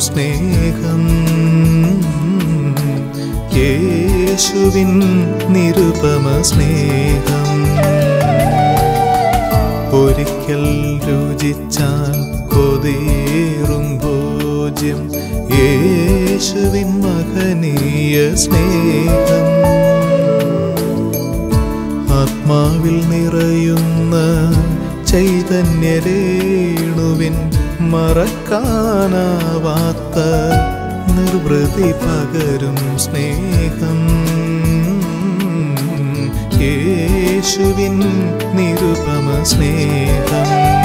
സ്നേഹം. യേശുവിൻ നിരുപമ സ്നേഹം. ഒരിക്കൽ രുചിച്ചാൽ കൊതിയേറും ഭോജ്യം. യേശുവിൻ മഹനീയ സ്നേഹം. ആത്മാവിൽ നിറയുന്ന ചൈതന്യരേണുവിൻ മറക്കാനാവാത്ത നിർവൃതി പകരും സ്നേഹം. യേശുവിൻ നിരുപമ സ്നേഹം.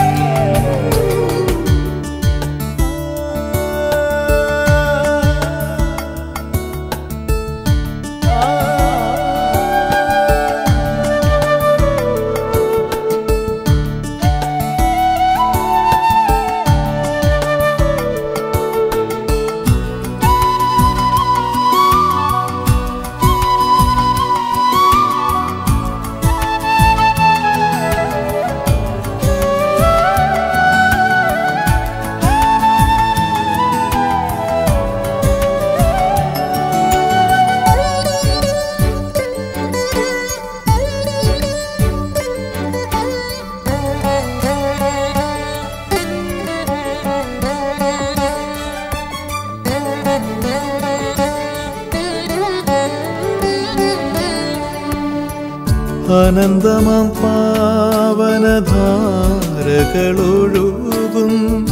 അനന്തമാം പാവനധാരകളൊഴുകും.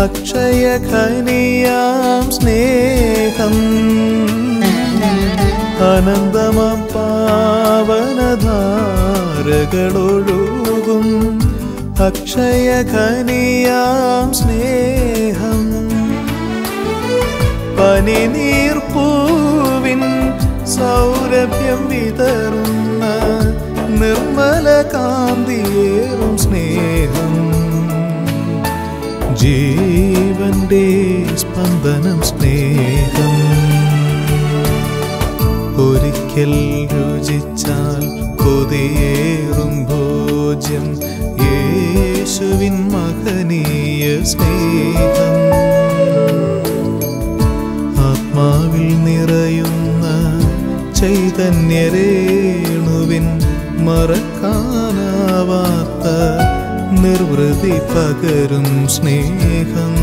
അക്ഷയ ഖനിയാം സ്നേഹം. അനന്തമാം പാവനധാരകളൊഴുകും. അക്ഷയ ഖനിയാം സ്നേഹം. പനിനീർപ്പൂവിൻ സൗരഭ്യം വിതറുന്ന നിർമ്മല കാന്തിയേറും സ്നേഹം. ജീവന്റെ സ്പന്ദനം സ്നേഹം. ഒരിക്കൽ രുചിച്ചാൽ കൊതിയേറും ഭോജ്യം യേശുവിൻ മകനീയ സ്നേഹം. ആത്മാവിൽ നിറയുന്ന ചൈതന്യരേണുവിൻ മറക്കാനാവാത്ത നിർവൃതി പകരും സ്നേഹം.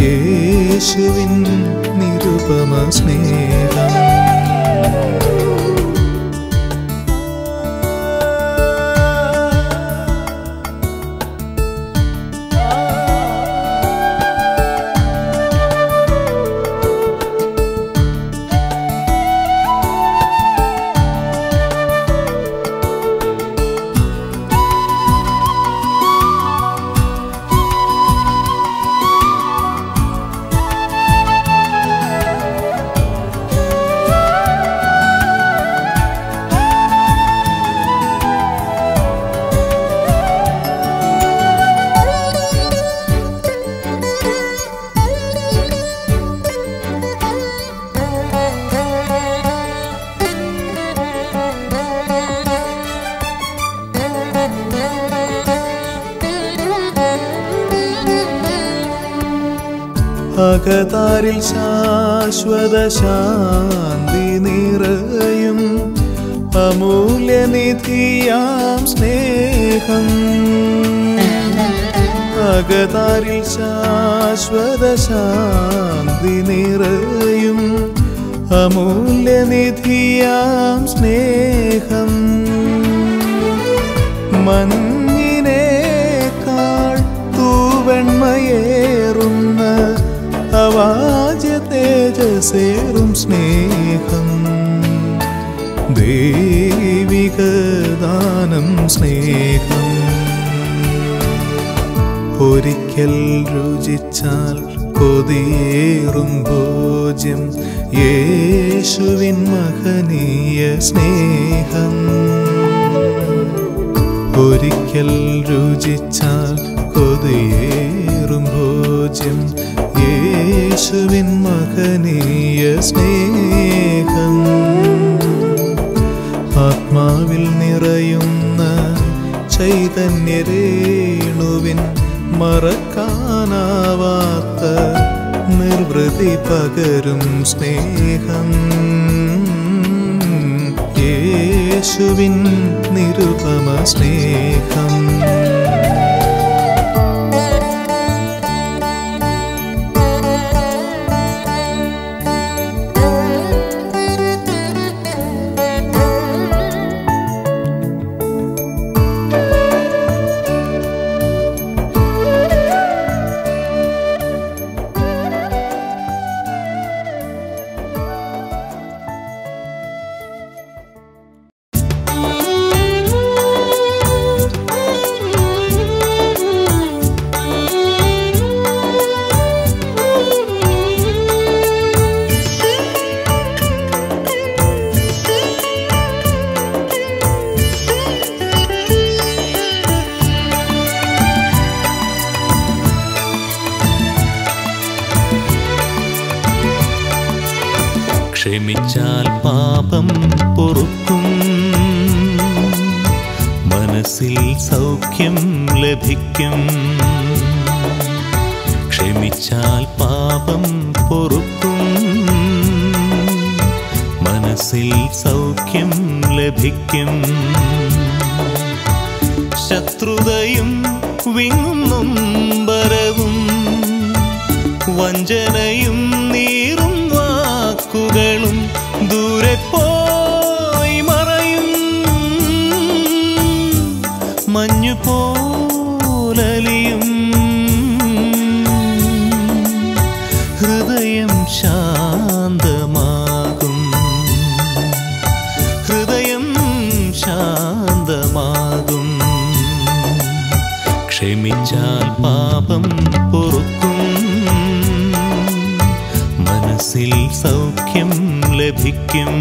യേശുവിൻ നിരുപമ സ്നേഹം. അകതാരിൽ ശാശ്വത ശാന്തി നിറയും. അമൂല്യനിധിയാം സ്നേഹം. അകതാരിൽ ശാശ്വത ശാന്തി നിറയും. അമൂല്യനിധിയാം സ്നേഹം. മഞ്ഞിനേക്കാൾ തൂവെണ്മയേറുന്ന പ്രവാച തേജസേറും സ്നേഹം. ദൈവികദാനം സ്നേഹം. ഒരിക്കൽ രുചിച്ചാൽ കൊതിയേറും ഭോജ്യം. യേശുവിൻ മഹനീയ സ്നേഹം. ഒരിക്കൽ രുചിച്ചാൽ കൊതിയേറും ഭോജ്യം. യേശുവിൻ മകനീയ സ്നേഹം. ആത്മാവിൽ നിറയുന്ന ചൈതന്യരേണുവിൻ മറക്കാനാവാത്ത നിർവൃതി പകരും സ്നേഹം. യേശുവിൻ നിരുപമ സ്നേഹം. സാധിക്കും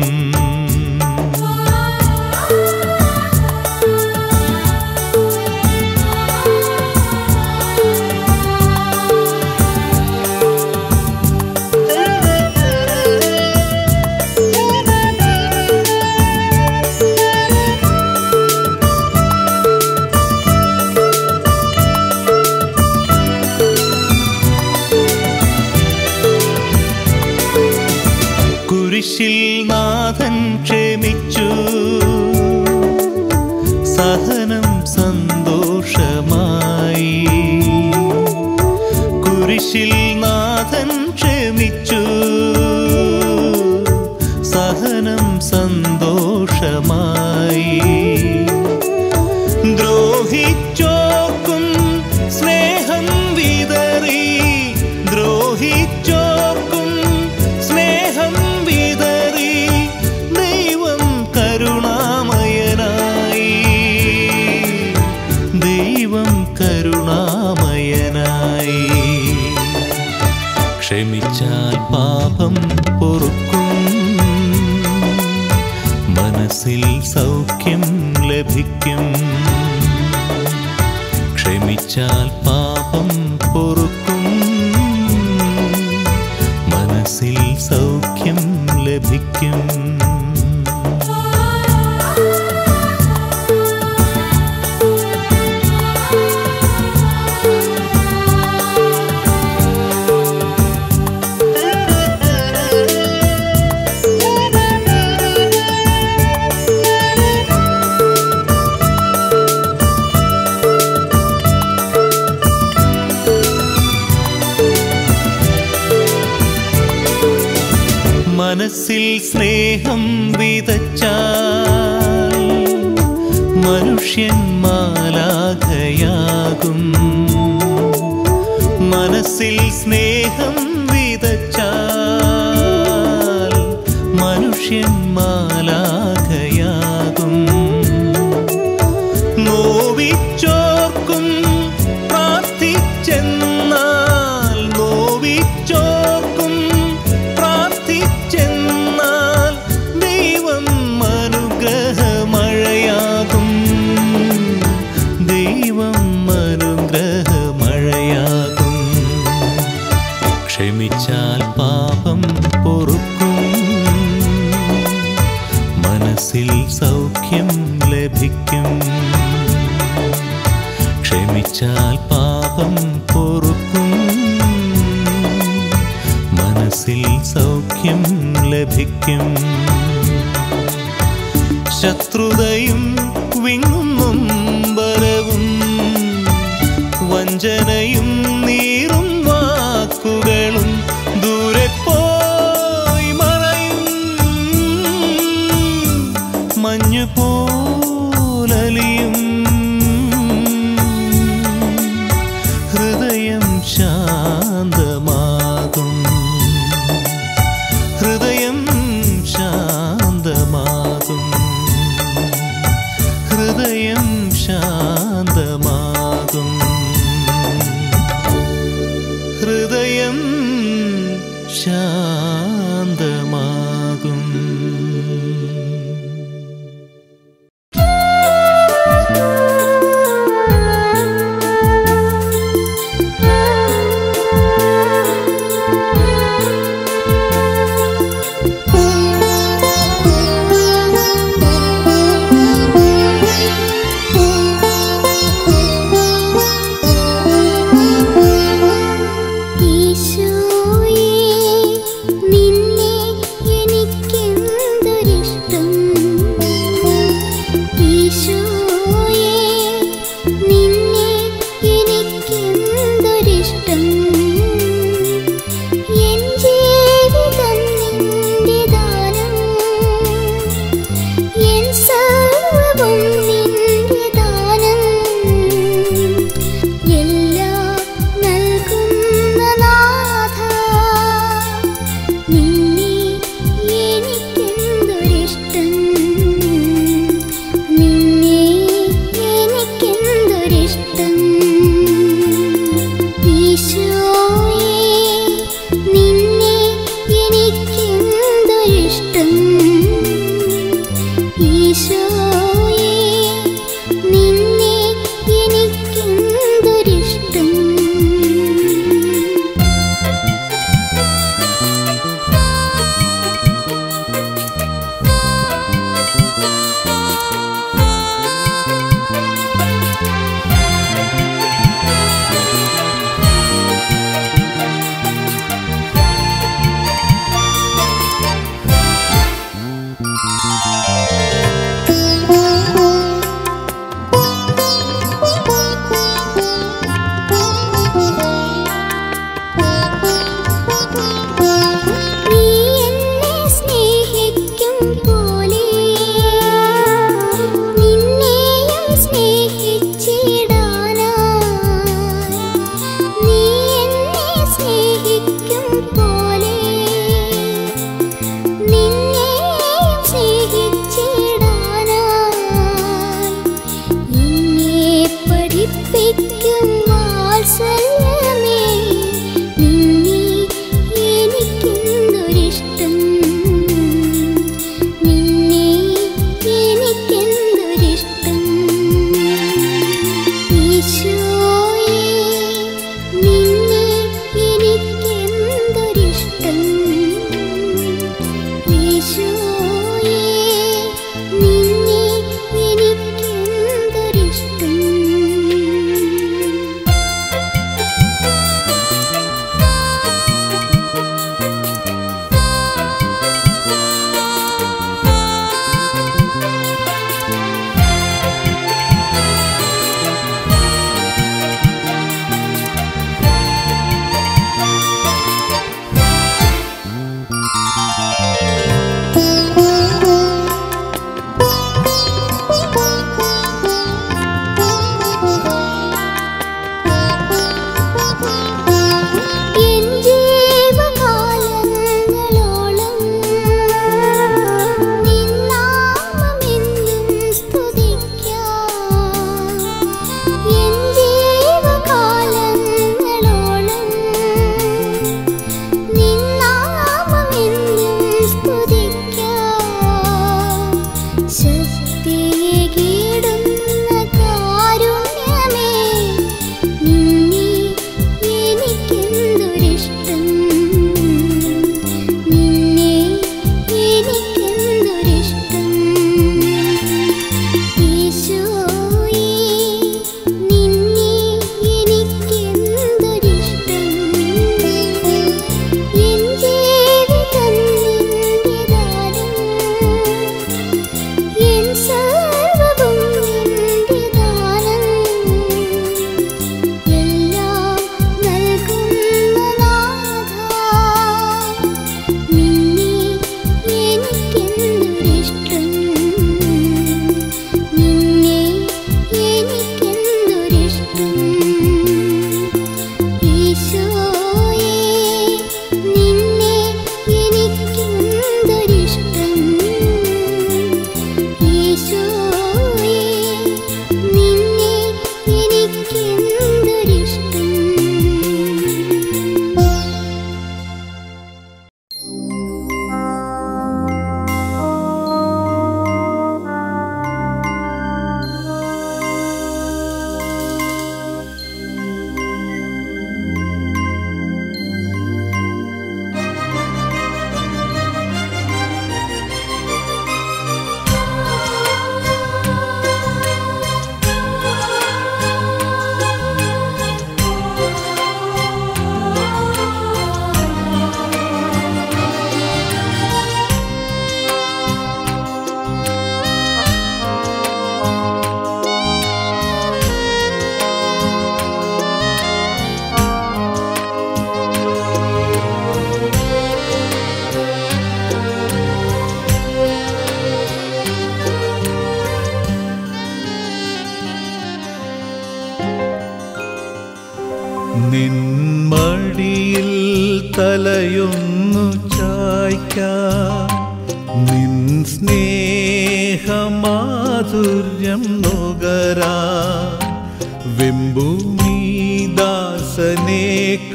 വഞ്ചനയും നീറും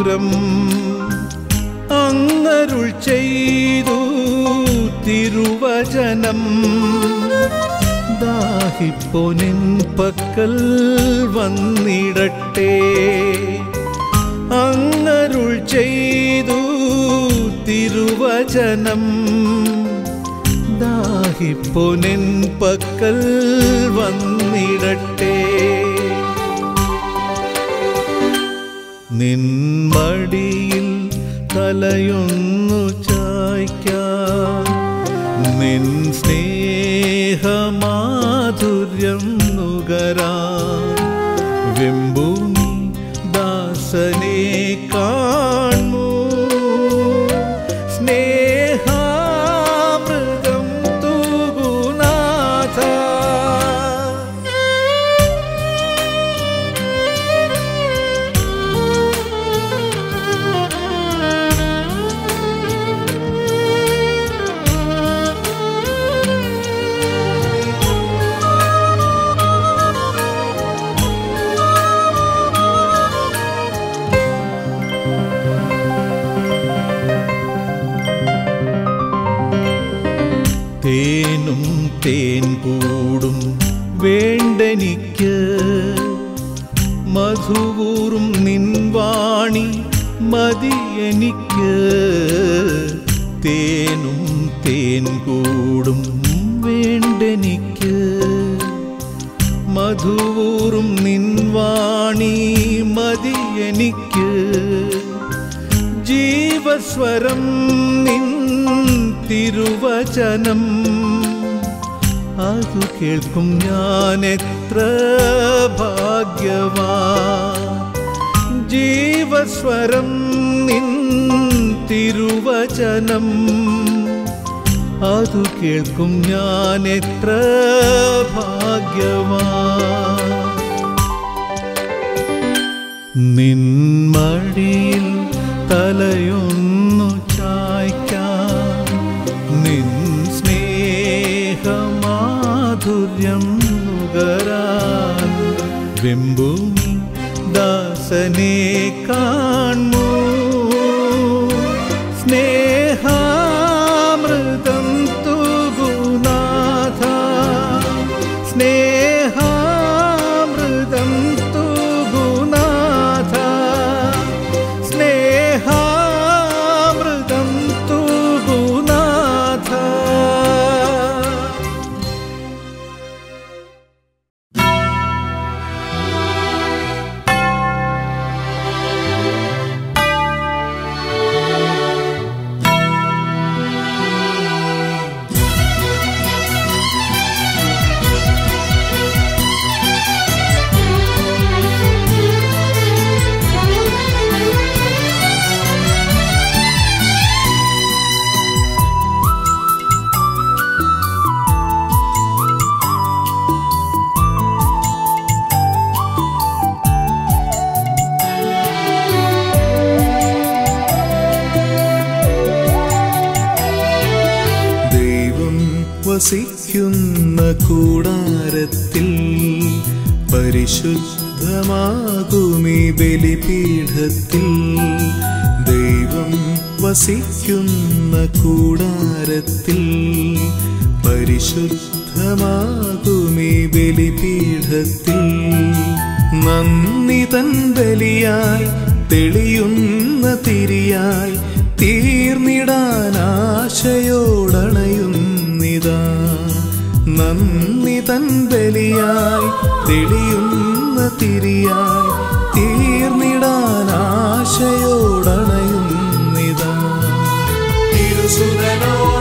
ദൂരം അങ്ങരുൾ ചെയ്തു തിരുവചനം. ദാഹിപ്പൊനിൻ പക്കൽ വന്നിടട്ടെ. അങ്ങരുൾ ചെയ്തു തിരുവചനം. ദാഹിപ്പൊനിൻ പക്കൽ വന്നിടട്ടെ. നിൻ മടിയിൽ തലയൊന്നു ചായ്ക്കാം. നിൻ സ്നേഹമാധുര്യം ജീവസ്വരം നിൻ തിരുവചനം. അതു കേൾക്കും ഞാൻ എത്ര ഭാഗ്യവാ ജീവസ്വരം നിൻ തിരുവചനം. അതു കേൾക്കും ഞാൻ എത്ര ഭാഗ്യവാ നിൻ മടിയിൽ തലയൊന്നു माधुर्यं नुगरा बिम्बुं दासने काण्मु പരിശുദ്ധമാകുമീ ബലിപീഠത്തിൽ. ദൈവം വസിക്കുന്ന കൂടാരത്തിൽ പരിശുദ്ധമാകുമീ ബലിപീഠത്തിൽ. നന്ദി തൻ ബലിയായി തെളിയുന്ന തിരിയായി തീർന്നിടാൻ ആശയോടണയുന്നിതാ. നന്ദി തൻ ബലിയായി തെളിയുന്ന തിരിയായി തീർന്നിടാൻ ആശയോടണയുന്നിതാ. തിരുസുതനോടൊപ്പം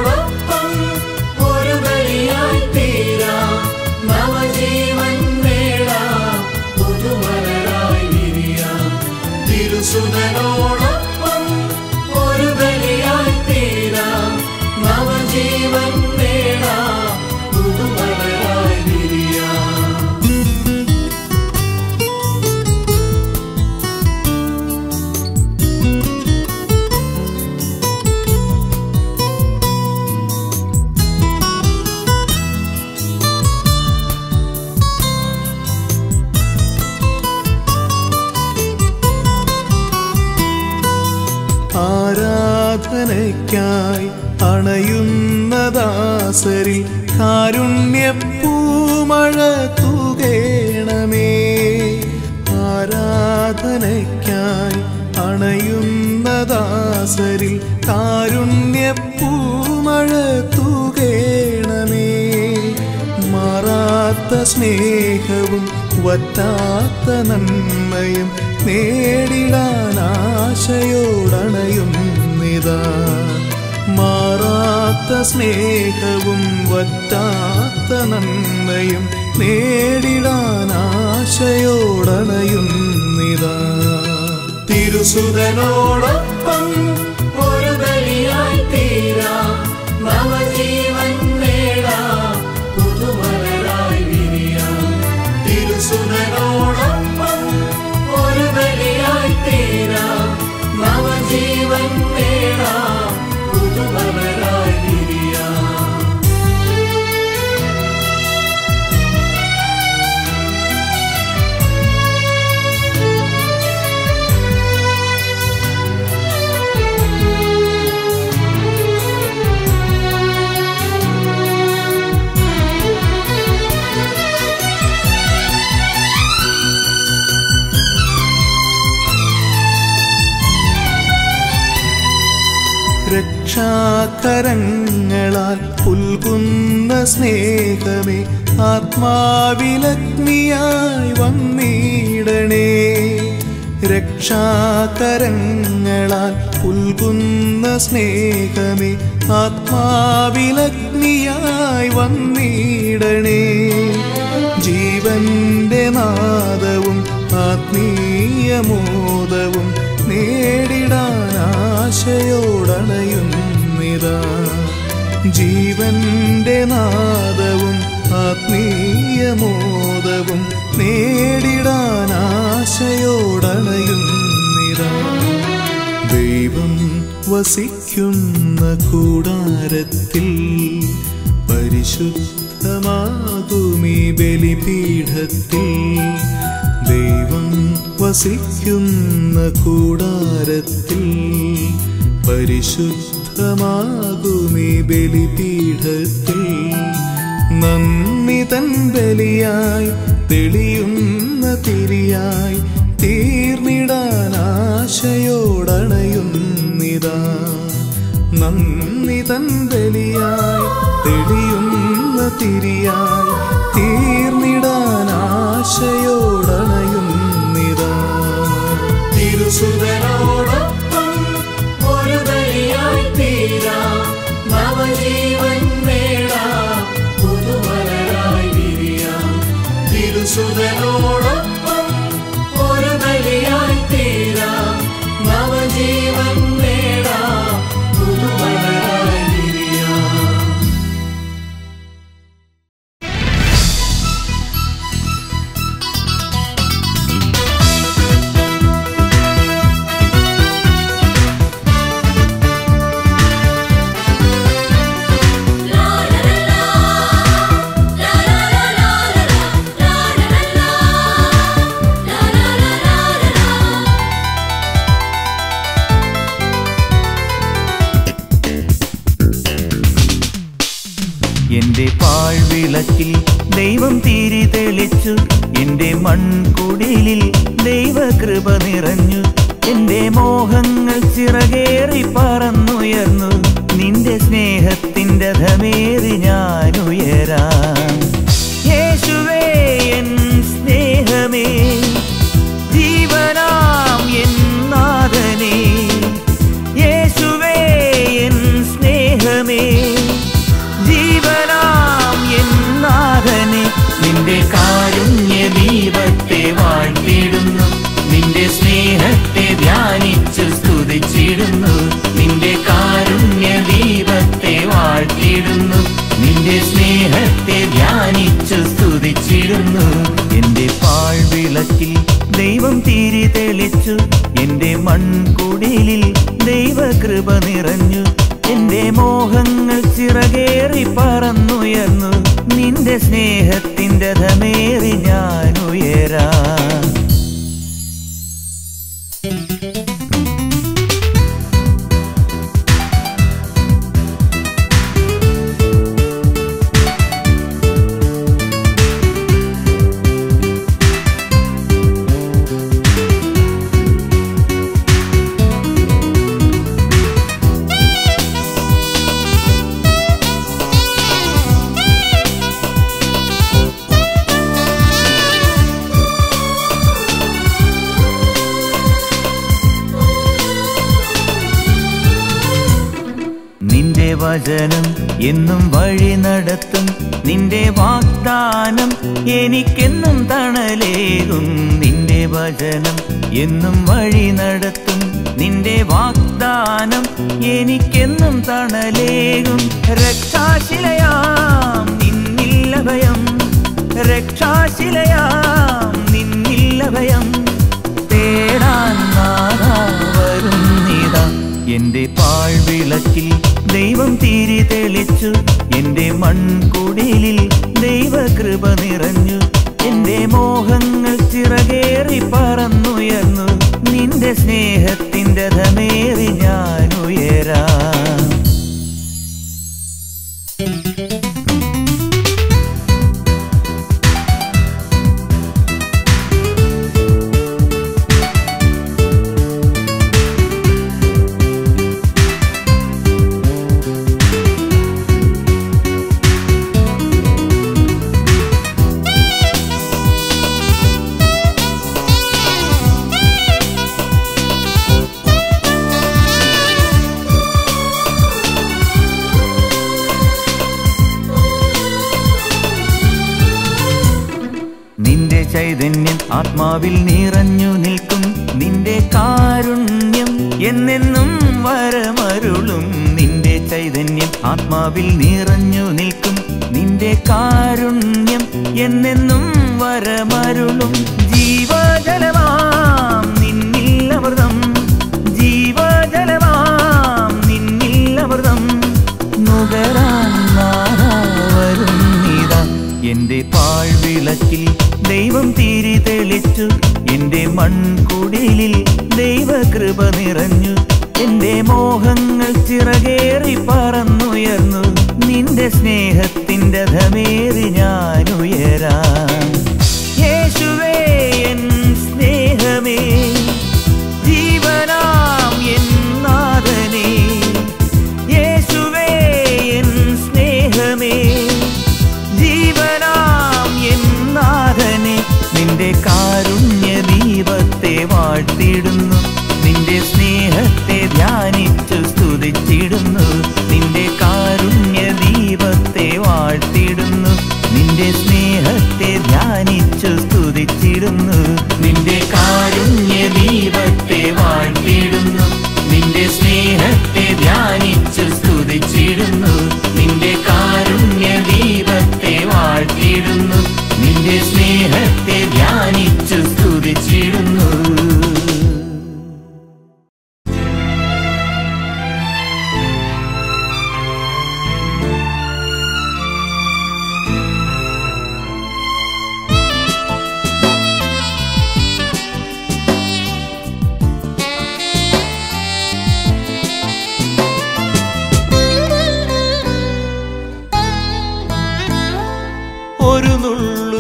ദാസരിൽ കാരുണ്യപ്പൂമഴ തൂകേണമേ. ആരാധനയ്ക്കായി അണയുന്ന ദാസരിൽ കാരുണ്യപ്പൂമഴ തൂകേണമേ. മാറാത്ത സ്നേഹവും വറ്റാത്ത നന്മയും നേടിടാൻ ആശയോടണയുന്നിതാ. മാറാത്ത സ്നേഹവും വറ്റാത്ത നന്മയും നേടിടാൻ ആശയോടണയുന്നിതാ. തിരുസുതനോടൊപ്പം ഒരു ബലിയായി തീരാ. നവജീവൻ നേടാ. പുതുമലരായി വിരിയാ. തിരുസുതനോടൊപ്പം ഒരു ബലിയായി തീരാ. നവജീവൻ നേടാം. രക്ഷാകരങ്ങളാൽ പുൽകുന്ന സ്നേഹമേ ആത്മാവിലഗ്നിയായി വന്നിടണേ. രക്ഷാകരങ്ങളാൽ പുൽകുന്ന സ്നേഹമേ ആത്മാവിലഗ്നിയായി വന്നിടണേ. ജീവന്റെ നാദവും ആത്മീയമോദവും നേടിടാൻ ആശയോടണയുന്നിതാ ജീവന്റെ നാദവും ആത്മീയമോദവും നേടിടാൻ ആശയോടണയുന്നിതാ. ദൈവം വസിക്കുന്ന കൂടാരത്തിൽ പരിശുദ്ധമാകുമീ ബലിപീഠത്തിൽ. ദൈവം വസിക്കുന്ന കൂടാരത്തിൽ പരിശുദ്ധമാകുമീ ബലിപീഠത്തിൽ. നന്ദി തൻ ബലിയായി തെളിയുന്ന തിരിയായി തീർന്നിടാൻ ആശയോടണയുന്നിതാ. നന്ദി തൻ ബലിയായി തെളിയുന്ന തിരിയായി തീർന്നിടാൻ ആശയോടണയുന്നിതാ. തിരുസുതനോടൊപ്പം പാഴ്വിളക്കിൽ ദൈവം തീരി തെളിച്ചു. എന്റെ മൺകുടിലിൽ ദൈവകൃപ നിറഞ്ഞു. എന്റെ മോഹങ്ങൾ ചിറകേറി പറന്നുയർന്നു. നിന്റെ സ്നേഹത്തിന്റെ ധമേറി ഞാൻ ഉയരാം യേശുവേ മൺകുടിലിൽ ദൈവകൃപ നിറഞ്ഞു. എന്റെ മോഹങ്ങൾ ചിറകേറി പറന്നുയർന്നു. നിന്റെ സ്നേഹത്തിന്റെ ധമേറി ഞാൻ ഉയരാം. വചനം എന്നും വഴി നടത്തും. നിന്റെ വാഗ്ദാനം എനിക്കെന്നും തണലേകും. നിന്റെ വചനം എന്നും വഴി നടത്തും. നിന്റെ വാഗ്ദാനം എനിക്കെന്നും തണലേകും. രക്ഷാശിലയാം നിന്നില്ല ഭയം രക്ഷാശിലയാം നിന്നില്ല ഭയം തേടാൻ നാഥാ വരുന്നിതാ. എന്റെ പാഴ്വിളക്കിൽ ദൈവം തിരി തെളിച്ചു. എന്റെ മൺകുടിലിൽ ദൈവകൃപ നിറഞ്ഞു. എന്റെ മോഹങ്ങൾ ചിറകേറി പറന്നുയർന്നു. നിന്റെ സ്നേഹത്തിന്റെ ധമേറി ഞാൻ ഉയരാം.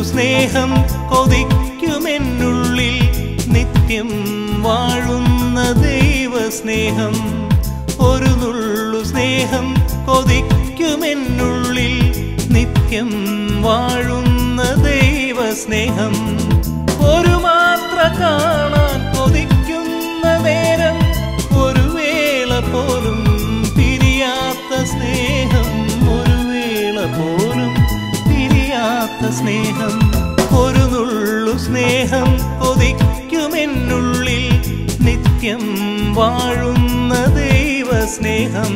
സ്നേഹം കൊതിക്കുമെന്നുള്ളിൽ നിത്യം വാഴുന്ന ദൈവസ്നേഹം. ഒരു നുള്ളു സ്നേഹം കൊതിക്കുമെന്നുള്ളിൽ നിത്യം വാഴുന്ന ദൈവസ്നേഹം. ഒരു മാത്ര കാണാൻ കൊതിക്കുന്ന നേരം സ്നേഹം ഒരു നുള്ളു സ്നേഹം കൊതിക്കുമെന്നുള്ളിൽ നിത്യം വാഴുന്ന ദൈവസ്നേഹം.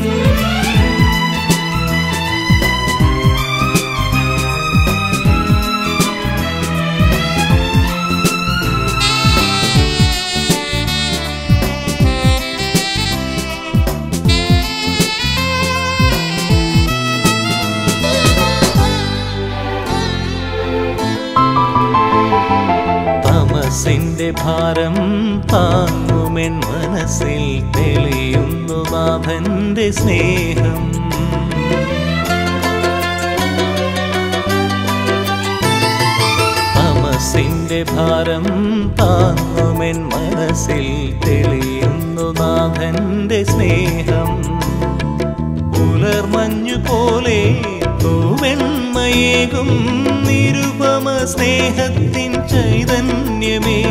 തമസിന്റെ ഭാരം താങ്ങുമെൻ മനസ്സിൽ തെളിയുന്നു നാഥന്റെ സ്നേഹം. തമസിന്റെ ഭാരം താങ്ങുമെൻ മനസ്സിൽ തെളിയുന്നു നാഥന്റെ സ്നേഹം. പുലർമഞ്ഞു പോലെ തൂവെണ്മയേകും നിരുപമ സ്നേഹത്തിൻ ചൈതന്യമേ.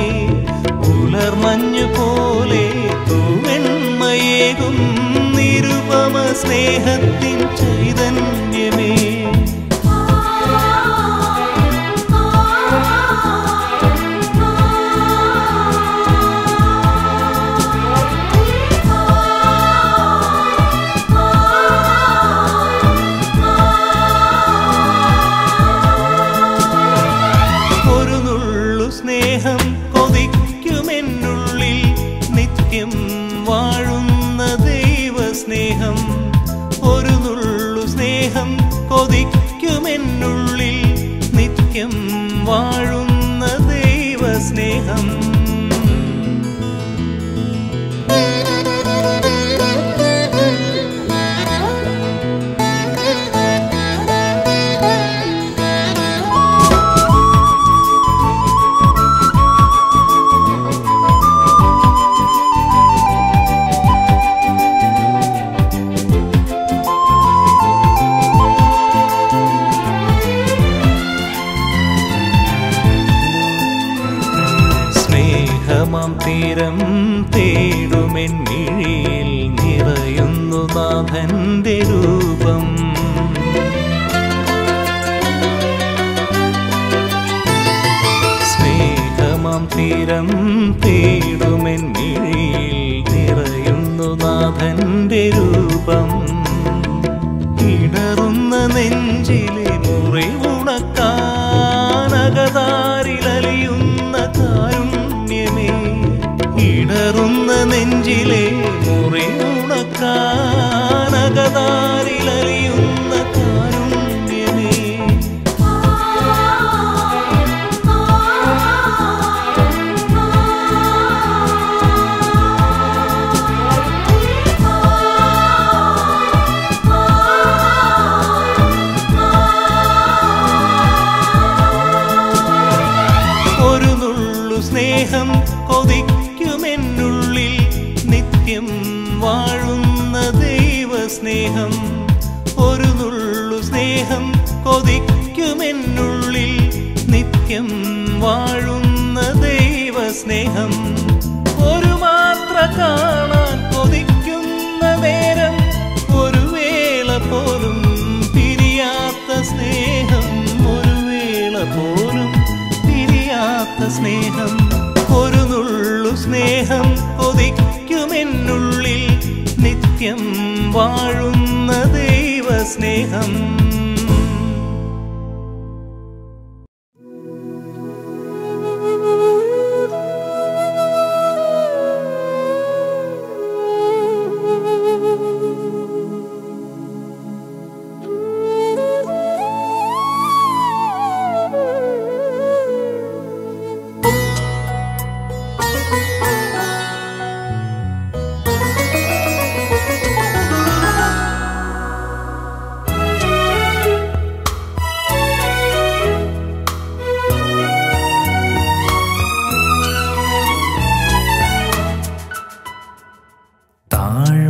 പുലർമഞ്ഞു പോലെ തൂവെണ്മയേകും നിരുപമ സ്നേഹത്തിൻ ചൈതന്യമേ.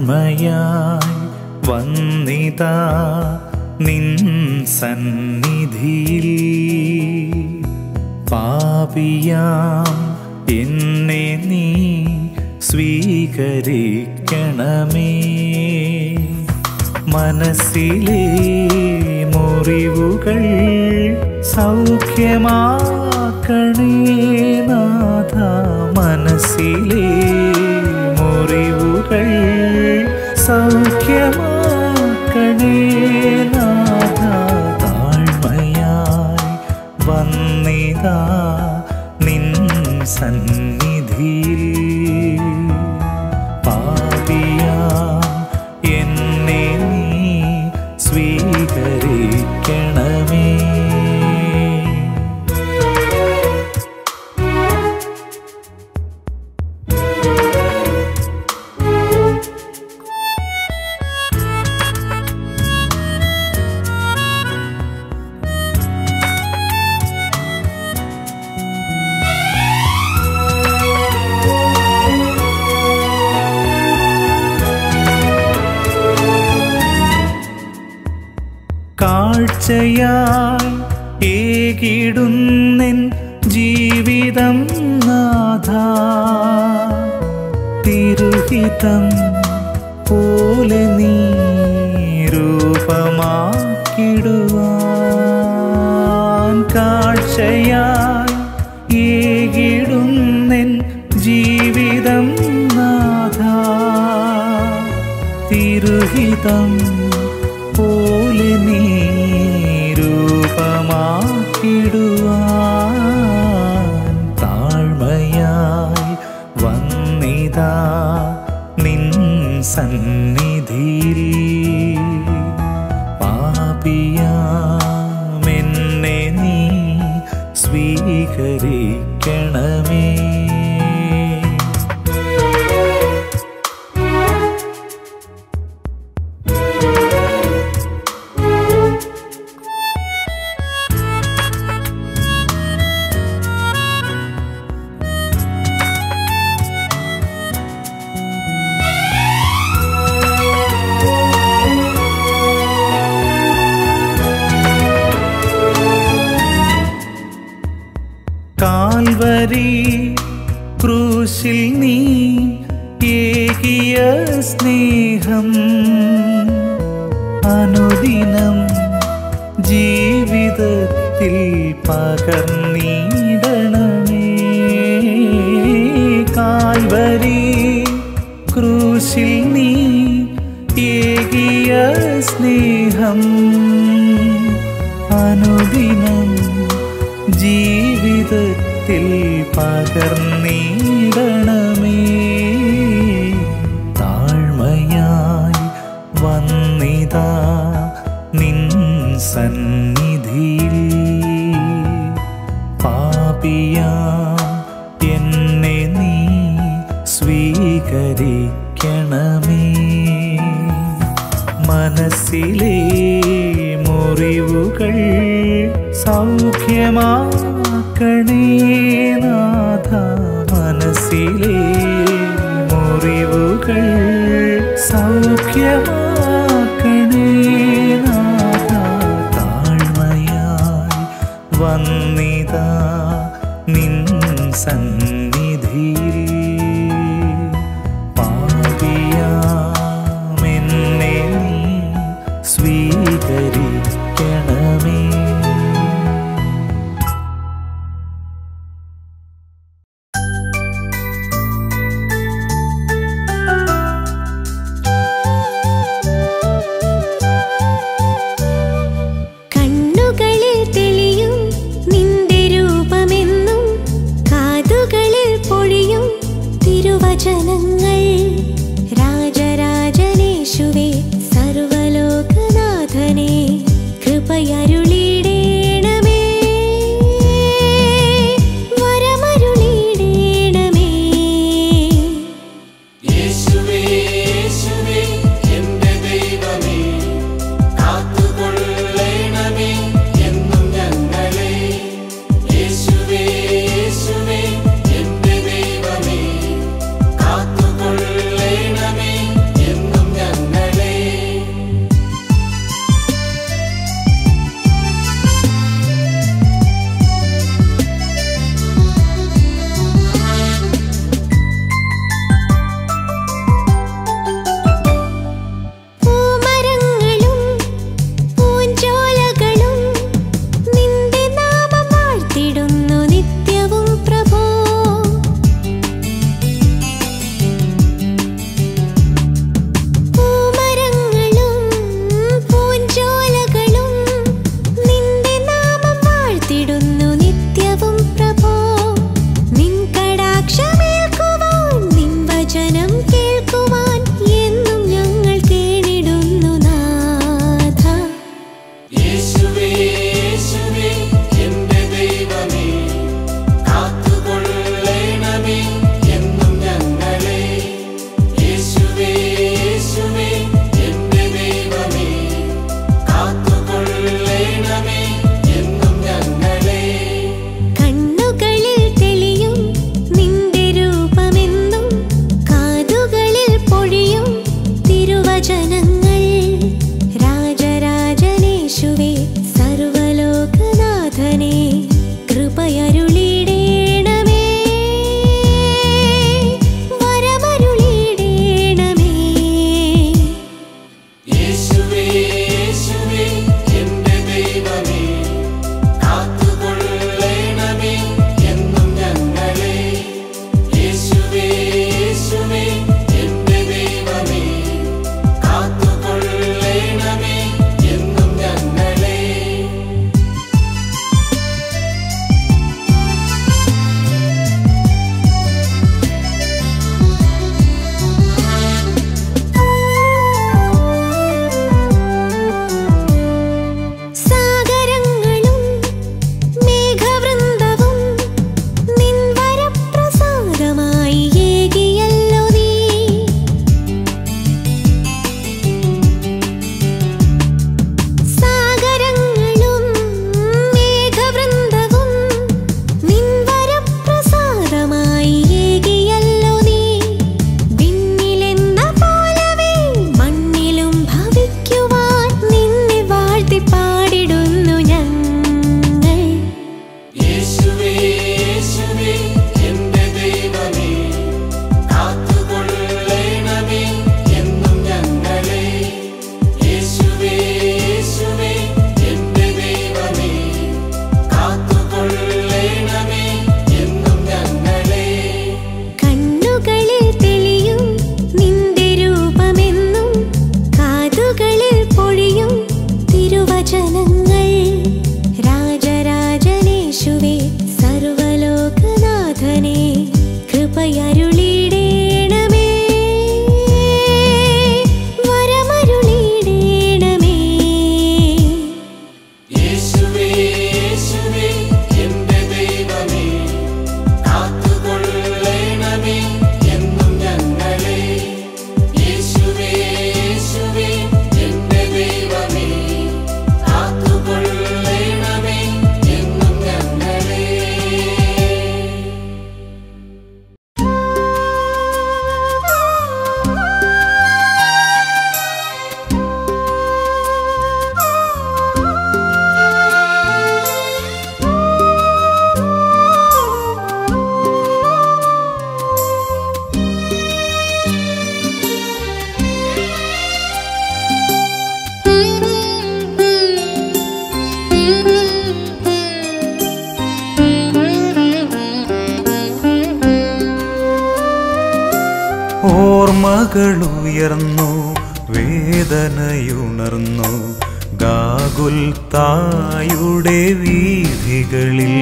താഴ്മയായി വന്നിതാ നിൻ സന്നിധിയിൽ. പാപിയാം എന്നെ നീ സ്വീകരിക്കണമേ. മനസ്സിലെ മുറിവുകൾ സൗഖ്യമാ കിടുന്നെൻ ജീവിതം നാഥ. തിരുഹിതം പോലെ നീ രൂപമാക്കിടുവാൻ കാഴ്ചയായി ഏകിടുന്നെൻ ജീവിതം നാഥ. തിരുഹിതം പോലെ നീ மனசிலே ഓർമ്മകളുയർന്നു വേദനയുണർന്നു. ഗാകുൽത്തായുടെ തായുടെ വീഥികളിൽ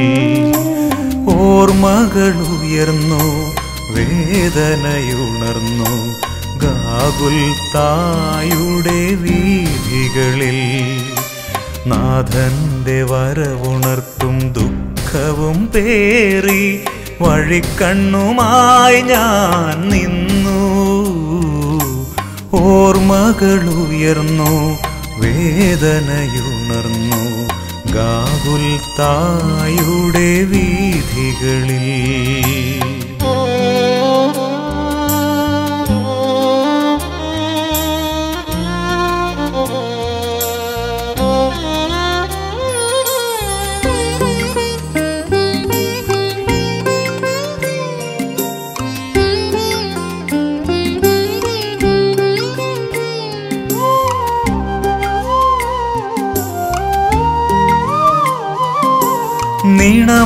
ഓർമ്മകളുയർന്നു വേദനയുണർന്നു. ഗാകുൽത്തായുടെ വീഥികളിൽ നാഥന്റെ വരവുണർത്തും ദുഃഖവും പേറി വഴിക്കണ്ണുമായി ഞാൻ നിന്നു. ഓർമ്മകളുയർന്നു വേദനയുണർന്നു. ഗാകുൽ തായുടെ വീഥികളിൽ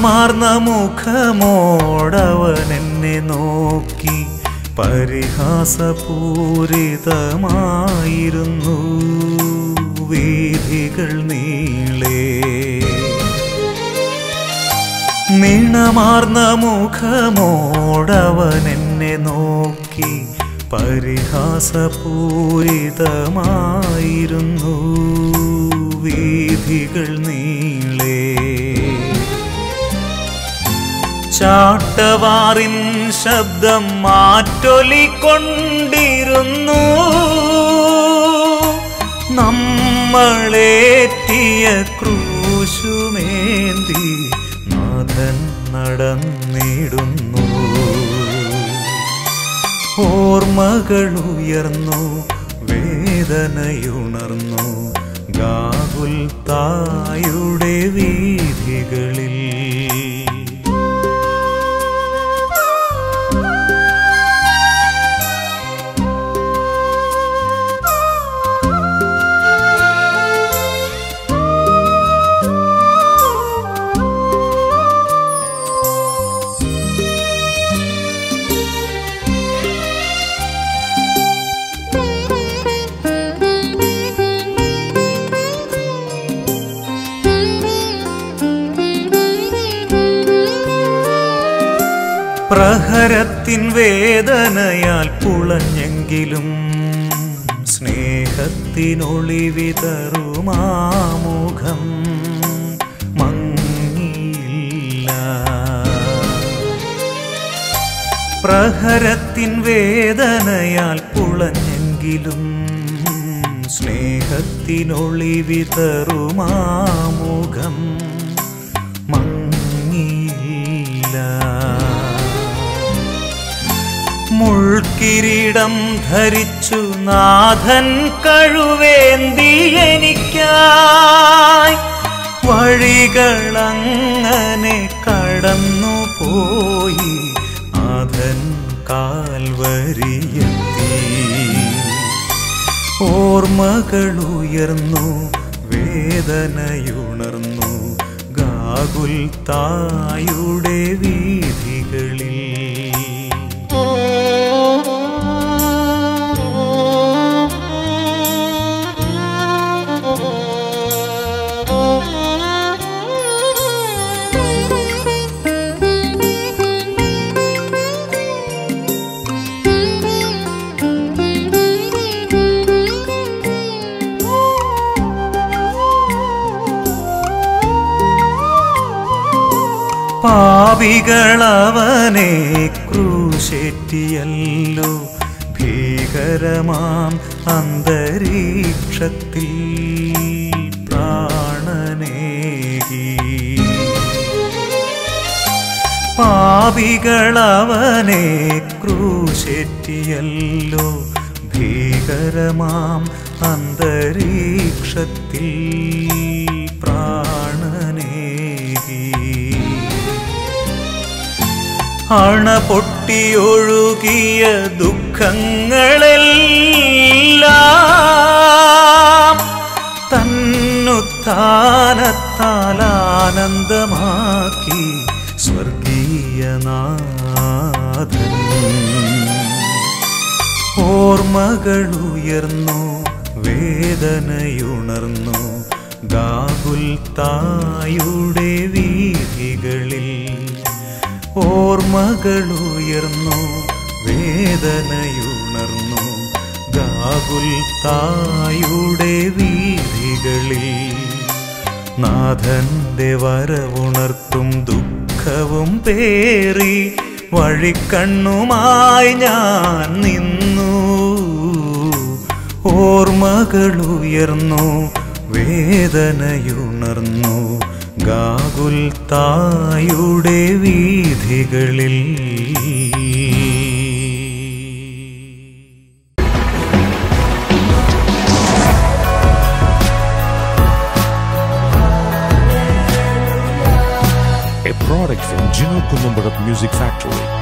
നീണമാർന്ന മുഖമോടവനെന്നെ നോക്കി പരിഹാസപൂരിതമായിരുന്നു. വീഥികൾ നീളേ. നീണമാർന്ന മുഖമോടവനെന്നെ നോക്കി പരിഹാസപൂരിതമായിരുന്നു. വീഥികൾ നീളേ ചാട്ടവാറിൻ ശബ്ദം മാറ്റൊലിക്കൊണ്ടിരുന്നു. നമ്മളേറ്റിയ ക്രൂശുമേന്തി നാഥൻ നടന്നിടുന്നു. ഓർമ്മകളുയർന്നു വേദനയുണർന്നു. ഗാകുൽ തായുടെ പ്രഹരത്തിൻ വേദനയാൽ പുളഞ്ഞെങ്കിലും സ്നേഹത്തിനൊളിവിതറുമാമുഖം മങ്ങിയില്ല. പ്രഹരത്തിൻ വേദനയാൽ പുളഞ്ഞെങ്കിലും സ്നേഹത്തിനൊളിവിതറുമാമുഖം മുൾക്കിരീടം ധരിച്ചു നാഥൻ കഴുവേന്തി എനിക്കായി. വഴികളങ്ങനെ കടന്നു പോയി നാഥൻ കാൽവരിയെത്തി. ഓർമ്മകളുയർന്നു വേദനയുണർന്നു ഗാകുൽ തായുടെ വീഥികളിൽ പാപികളവനെ ക്രൂശേറ്റിയല്ലോ. ഭീകരമാം അന്തരീക്ഷത്തിൽ പ്രാണനേകി. പാപികളവനെ ക്രൂശേറ്റിയല്ലോ. ഭീകരമാം അന്തരീക്ഷത്തിൽ പ്രാണനേകി അണ പൊട്ടിയൊഴുകിയ ദുഃഖങ്ങളെല്ലാം തന്നുത്ഥാനത്താൽ ആനന്ദമാക്കി സ്വർഗീയനാഥൻ. ഓർമ്മകളുയർന്നു വേദനയുണർന്നു ഗാകുൽ തായുടെ വീഥികളിൽ ഓർമ്മകളുയർന്നു വേദനയുണർന്നു. ഗാകുൽ തായുടെ വീതികളിൽ നാഥന്റെ വരവുണർത്തും ദുഃഖവും പേറി വഴിക്കണ്ണുമായി ഞാൻ നിന്നു. ഓർമ്മകളുയർന്നു വേദനയുണർന്നു ഗാകുൽ തായുടെ വീഥികളിൽ a product from Gino Columbarat Music Factory.